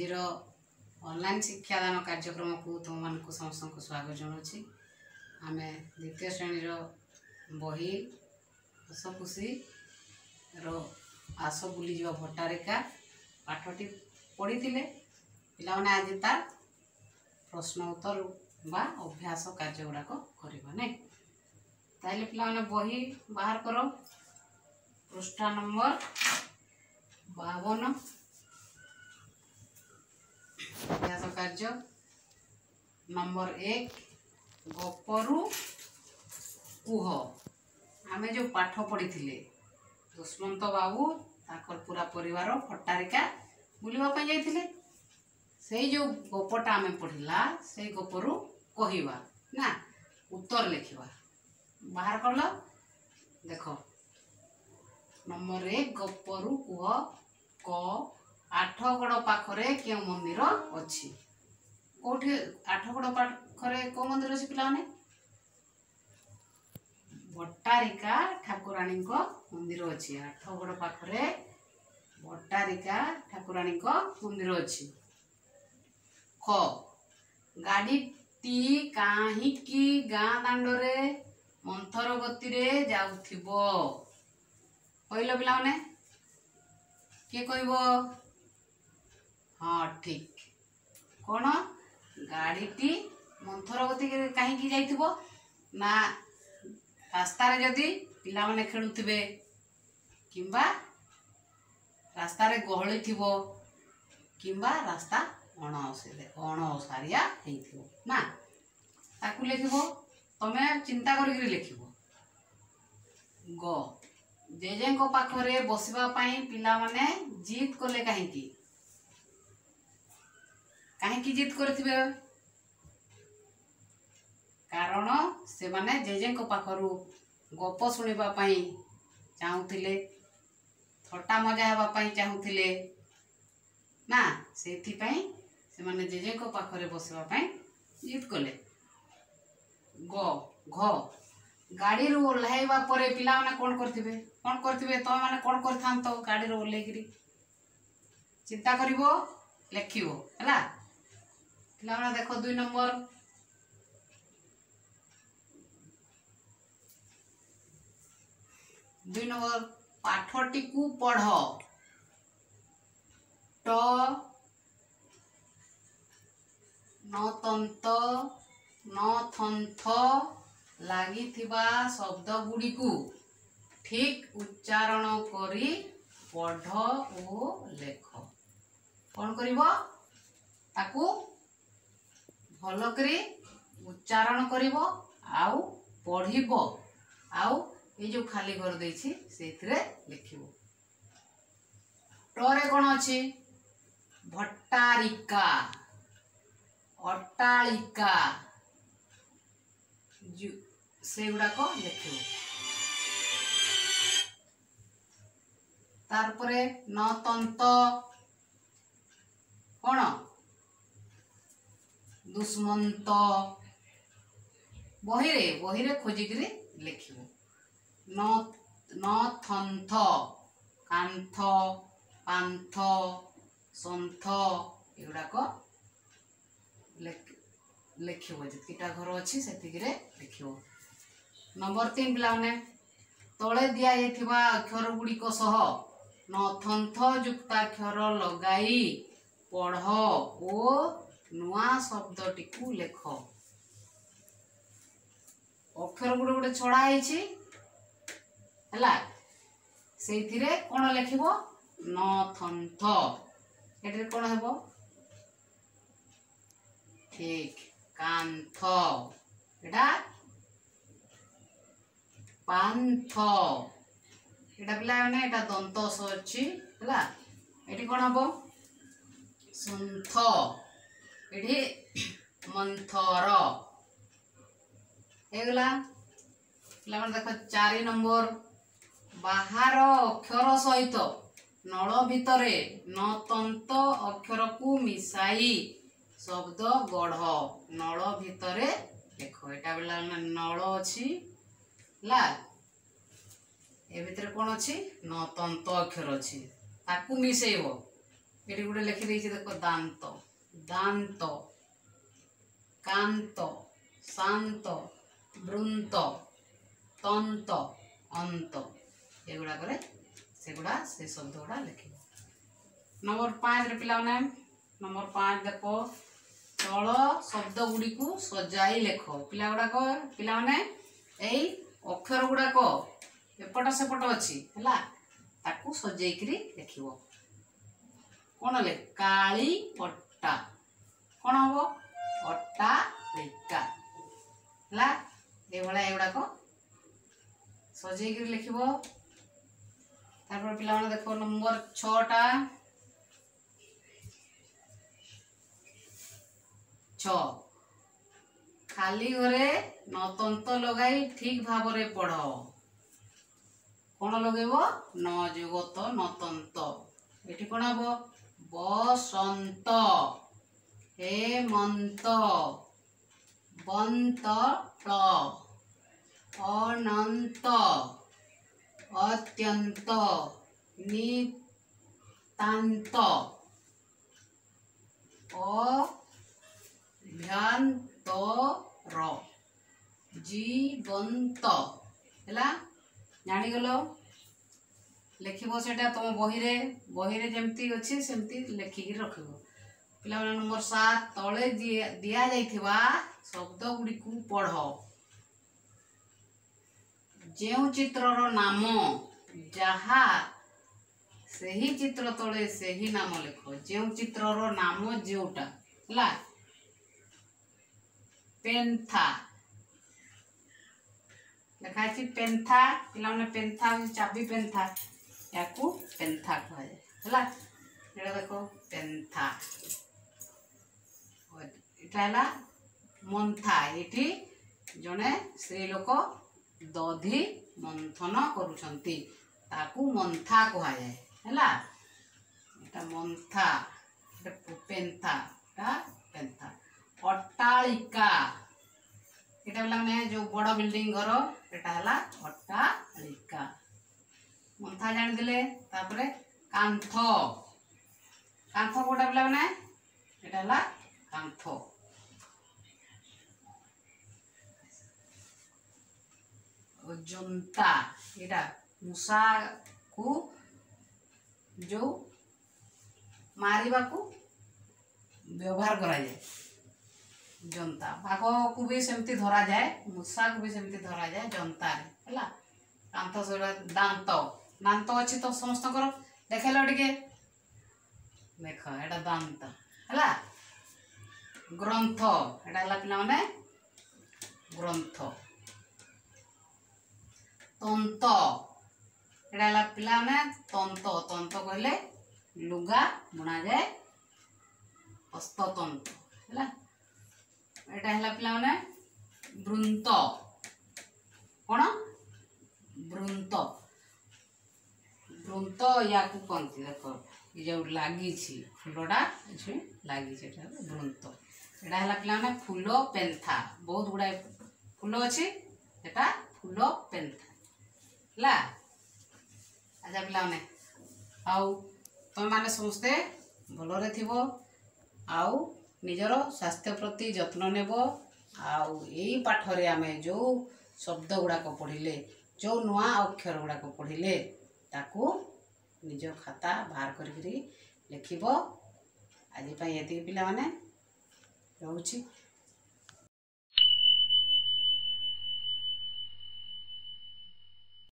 ଆଜିର ଅନଲାଇନ୍ ଶିକ୍ଷାଦାନ କାର୍ଯ୍ୟକ୍ରମକୁ ତୁମମାନଙ୍କୁ ସମସ୍ତଙ୍କୁ ସ୍ୱାଗତ ଜଣାଉଛି ଆମେ ଦ୍ୱିତୀୟ ଶ୍ରେଣୀର ବହି ହସଖୁସିର ଆସ ବୁଲିଯିବା ଭଟ୍ଟାରିକା ପାଠଟି ପଢ଼ିଥିଲେ ପିଲାମାନେ ଆଜି ତା ପ୍ରଶ୍ନ ଉତ୍ତର ବା ଅଭ୍ୟାସ କାର୍ଯ୍ୟ ଗୁଡ଼ାକ କରିବା ନାହିଁ ତାହେଲେ ପିଲାମାନେ ବହି ବାହାର କର ପୃଷ୍ଠା ନମ୍ବର ବାବନ अभ्यास तो कार्य नंबर एक गोपरु कुह आम जो पाठ पढ़ी थे दुष्मत बाबू ताकर पूरा परिवार पट्टारिका बुलवापी जाते से जो गोपटा आम पढ़ला से गोपरु कह ना उत्तर लिखा बाहर कल देख नंबर एक गोपरु कुह क ଆଠଗଡ଼ ପାଖରେ କେଉଁ ମନ୍ଦିର ଅଛି କୋଉଠି ଆଠଗଡ଼ ପାଖରେ କେଉଁ ମନ୍ଦିର ଅଛି ପିଲାମାନେ ବଟାରିକା ଠାକୁରାଣୀଙ୍କ ମନ୍ଦିର ଅଛି ଆଠଗଡ଼ ପାଖରେ ବଟାରିକା ଠାକୁରାଣୀଙ୍କ ମନ୍ଦିର ଅଛି ଖ ଗାଡ଼ିଟି କାହିଁକି ଗାଁ ଦାଣ୍ଡରେ ମନ୍ଥର ଗତିରେ ଯାଉଥିବ କହିଲ ପିଲାମାନେ କିଏ କହିବ ହଁ ଠିକ୍ କ'ଣ ଗାଡ଼ିଟି ମନ୍ଥର ଗତିରେ କାହିଁକି ଯାଇଥିବ ନା ରାସ୍ତାରେ ଯଦି ପିଲାମାନେ ଖେଳୁଥିବେ କିମ୍ବା ରାସ୍ତାରେ ଗହଳି ଥିବ କିମ୍ବା ରାସ୍ତା ଅଣଓସାରିଆ ଅଣଓସାରିଆ ହେଇଥିବ ନା ତାକୁ ଲେଖିବ ତମେ ଚିନ୍ତା କରିକିରି ଲେଖିବ ଗ ଜେଜେଙ୍କ ପାଖରେ ବସିବା ପାଇଁ ପିଲାମାନେ ଜିଦ୍ କଲେ କାହିଁକି कहीं जिद कर कारण से मैंने जेजे पाखु गप शुणापी चाहूले थटा मजा हाँपी चाहूले ना से मैंने जेजे पाखे बसवापी जिद कले ग घ गाड़ी ओह्लैवापर पिला कौन करेंगे कौन करेंगे तुम मैंने कौन कर गाड़ी ओह्लैक चिंता कर लेखला তাহলে আমরা দেখো দুই নম্বর দুই নম্বর পাঠটিকু পড় ট নতন্ত নথন্থ লাগিথিবা শব্দগুড়িকু ঠিক উচ্চারণ করি পঢ় ও লেখ কোন করিব তাকু ଭଲ କରି ଉଚ୍ଚାରଣ କରିବ ଆଉ ପଢ଼ିବ ଆଉ ଏ ଯେଉଁ ଖାଲି ଘର ଦେଇଛି ସେଇଥିରେ ଲେଖିବ ଟରେ କ'ଣ ଅଛି ଭଟ୍ଟାରିକା ଅଟ୍ଟାଳିକା ସେଗୁଡ଼ାକ ଲେଖିବ ତାପରେ ନ ତନ୍ତ କ'ଣ ଦୁଷ୍ମନ୍ତ ବହିରେ ବହିରେ ଖୋଜିକିରି ଲେଖିବୁ ନଥନ୍ଥ କାନ୍ଥ ପାନ୍ଥ ସନ୍ଥ ଏଗୁଡ଼ାକ ଲେଖିବ ଯେତିକିଟା ଘର ଅଛି ସେତିକିରେ ଲେଖିବ ନମ୍ବର ତିନି ପିଲାମାନେ ତଳେ ଦିଆଯାଇଥିବା ଅକ୍ଷର ଗୁଡ଼ିକ ସହ ନଥନ୍ଥ ଯୁକ୍ତାକ୍ଷର ଲଗାଇ ପଢ଼ ଓ ନୂଆ ଶବ୍ଦଟିକୁ ଲେଖ ଅକ୍ଷର ଗୋଟେ ଗୋଟେ ଛଡ଼ା ହେଇଛି ହେଲା ସେଇଥିରେ କ'ଣ ଲେଖିବ ନ ଥନ୍ଥ ଏଠାରେ କ'ଣ ହେବ ଠିକ୍ କାନ୍ଥ ଏଇଟା ପାନ୍ଥ ଏଇଟା ପିଲାମାନେ ଏଇଟା ଦନ୍ତ ଅଛି ହେଲା ଏଠି କ'ଣ ହେବ ସନ୍ଥ ଏଠି ମନ୍ଥର ହେଇଗଲା ପିଲାମାନେ ଦେଖ ଚାରି ନମ୍ବର ବାହାର ଅକ୍ଷର ସହିତ ନଳ ଭିତରେ ନତନ୍ତ ଅକ୍ଷରକୁ ମିଶାଇ ଶବ୍ଦ ଗଢ ନଳ ଭିତରେ ଦେଖ ଏଇଟା ପିଲାମାନେ ନଳ ଅଛି ହେଲା ଏ ଭିତରେ କ'ଣ ଅଛି ନତନ୍ତ ଅକ୍ଷର ଅଛି ତାକୁ ମିଶେଇବ ଏଠି ଗୋଟେ ଲେଖିଦେଇଛି ଦେଖ ଦାନ୍ତ দান্ত কান্ত শান্ত বৃন্ত তন্ত অন্ত এগুড়াকরে সেগুড়া সে শব্দগুড়া লিখব নম্বর পাঁচরে পিলাମାନେ নম্বর পাঁচ দেখ তল শব্দগুড়ি সজাই লেখ পিলাগুড়াক পিলাମାନେ এই অক্ষরগুড়াক এপট সেপট অছি হেলা তাকু সজাইকি লেখিব কোণ লে কালি অটা କ'ଣ ହେବ ଅଟା ଲେକା ହେଲା ଏଭଳିଆ ଏଗୁଡ଼ାକ ସଜେଇକିରି ଲେଖିବ ତାପରେ ପିଲାମାନେ ଦେଖ ନମ୍ବର ଛଅଟା ଛଅ ଖାଲି ଘରେ ନତନ୍ତ ଲଗାଇ ଠିକ୍ ଭାବରେ ପଢ଼ କ'ଣ ଲଗେଇବ ନ ଯୁଗତ ନତନ୍ତ ଏଠି କ'ଣ ହେବ ବସନ୍ତ হেমন্ত বন্ত অনন্ত অত্যন্ত নিতান্ত অভ্যান্তর জীবন্ত ହେଲା ଜାଣିଗଲ ଲେଖିବ ସେଇଟା ତୁମ ବହିରେ ବହିରେ ଯେମିତି ଅଛି ସେମିତି ଲେଖିକି ରଖିବ पाला नंबर सात तले दि जा शब्द गुड़ी को पढ़ जो चित्रर नाम जहा से ही चित्र तले से ही नाम लिख जो चित्रर नाम जोटा है पेन्था लिखाई पेन्था पे पेन्था चाबी पेन्था या पेन्था कह जाए देखो पेन्था ଏଇଟା ହେଲା ମନ୍ଥା ଏଠି ଜଣେ ସ୍ତ୍ରୀ ଲୋକ ଦଧି ମନ୍ଥନ କରୁଛନ୍ତି ତାକୁ ମନ୍ଥା କୁହାଯାଏ ହେଲା ଏଇଟା ମନ୍ଥା ଏଇଟା ପେନ୍ଥା ଏଇଟା ପେନ୍ଥା ଅଟ୍ଟାଳିକା ଏଇଟା ପିଲାମାନେ ଯେଉଁ ବଡ଼ ବିଲ୍ଡିଂ ଘର ଏଇଟା ହେଲା ଅଟ୍ଟାଳିକା ମନ୍ଥା ଜାଣିଦେଲେ ତାପରେ କାନ୍ଥ କାନ୍ଥ କେଉଁଟା ପିଲାମାନେ ଏଇଟା ହେଲା କାନ୍ଥ अजंता यहाँ मूषा को जो मार व्यवहार करा जाए जनता भाग को भी सेमती धरा जाए मूषा को भी सेमती धरा जाए जनता है दात दात दात अच्छी तो समस्त देख लगे देख एटा दात है ग्रंथ एटा पे ग्रंथ তন্ত এটা হল পিলানে তন্ত তন্ত কহিলে লুগা বুণা যায় হস্ততন্ত ହେଲା ଏଇଟା ହେଲା ପିଲାମାନେ ବୃନ୍ତ କ'ଣ ବୃନ୍ତ ବୃନ୍ତ ୟାକୁ କହନ୍ତି ଦେଖ ଏ ଯେଉଁ ଲାଗିଛି ଫୁଲଟା ଏଠି ଲାଗିଛି ଏଇଟା ହେଲା ବୃନ୍ତ ଏଇଟା ହେଲା ପିଲାମାନେ ଫୁଲ ପେନ୍ଥା ବହୁତ ଗୁଡ଼ାଏ ଫୁଲ ଅଛି ଏଇଟା ଫୁଲ ପେନ୍ଥା आज पे आने समस्ते भल आजर स्वास्थ्य प्रति जत्न नेब आई पाठरे आम जो शब्द गुड़ाक पढ़ले जो नुआ अक्षर गुड़ाक पढ़ले निज खाता बाहर करी लिखी आज ये पाने रोची